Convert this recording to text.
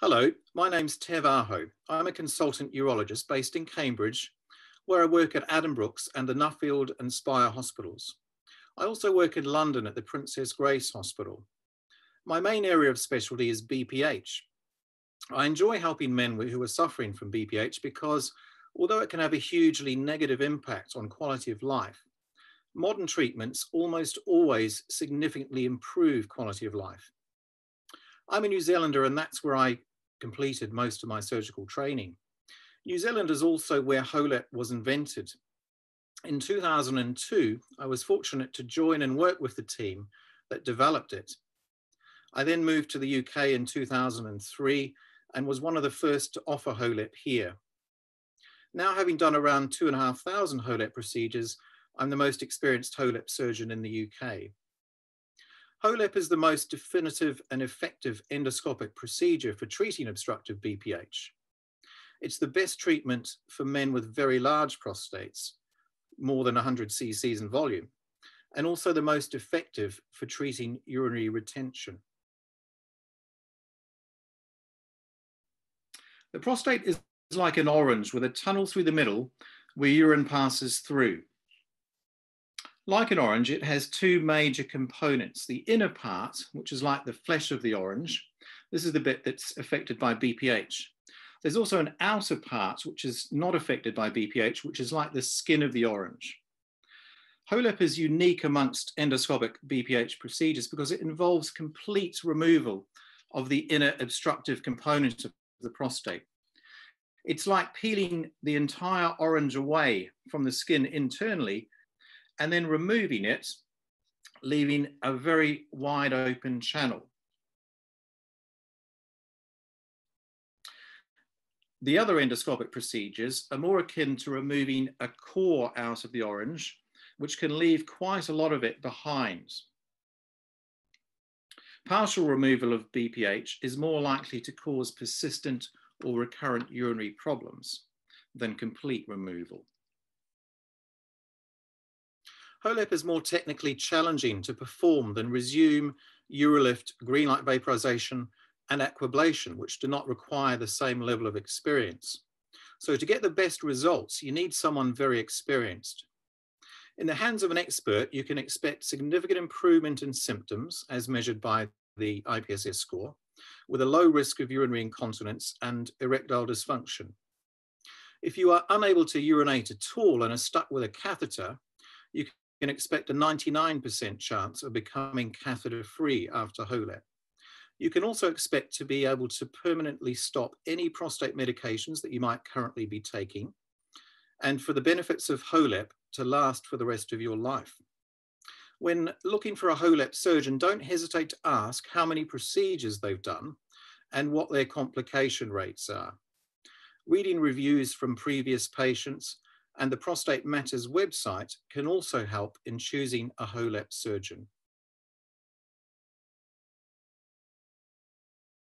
Hello, my name's Tev Aho. I'm a consultant urologist based in Cambridge, where I work at Addenbrooke's and the Nuffield and Spire hospitals. I also work in London at the Princess Grace Hospital. My main area of specialty is BPH. I enjoy helping men who are suffering from BPH because although it can have a hugely negative impact on quality of life, modern treatments almost always significantly improve quality of life. I'm a New Zealander and that's where I completed most of my surgical training. New Zealand is also where HoLEP was invented. In 2002, I was fortunate to join and work with the team that developed it. I then moved to the UK in 2003 and was one of the first to offer HoLEP here. Now having done around two and a half thousand HoLEP procedures, I'm the most experienced HoLEP surgeon in the UK. HoLEP is the most definitive and effective endoscopic procedure for treating obstructive BPH. It's the best treatment for men with very large prostates, more than 100 cc's in volume, and also the most effective for treating urinary retention. The prostate is like an orange with a tunnel through the middle where urine passes through. Like an orange, it has two major components. The inner part, which is like the flesh of the orange, this is the bit that's affected by BPH. There's also an outer part, which is not affected by BPH, which is like the skin of the orange. HoLEP is unique amongst endoscopic BPH procedures because it involves complete removal of the inner obstructive component of the prostate. It's like peeling the entire orange away from the skin internally and then removing it, leaving a very wide open channel. The other endoscopic procedures are more akin to removing a core out of the orange, which can leave quite a lot of it behind. Partial removal of BPH is more likely to cause persistent or recurrent urinary problems than complete removal. HoLEP is more technically challenging to perform than Rezum, Urolift, green light vaporization, and aquablation, which do not require the same level of experience. So to get the best results, you need someone very experienced. In the hands of an expert, you can expect significant improvement in symptoms as measured by the IPSS score, with a low risk of urinary incontinence and erectile dysfunction. If you are unable to urinate at all and are stuck with a catheter, you can expect a 99% chance of becoming catheter free after HoLEP. You can also expect to be able to permanently stop any prostate medications that you might currently be taking, and for the benefits of HoLEP to last for the rest of your life. When looking for a HoLEP surgeon, don't hesitate to ask how many procedures they've done and what their complication rates are. Reading reviews from previous patients and the Prostate Matters website can also help in choosing a HoLEP surgeon.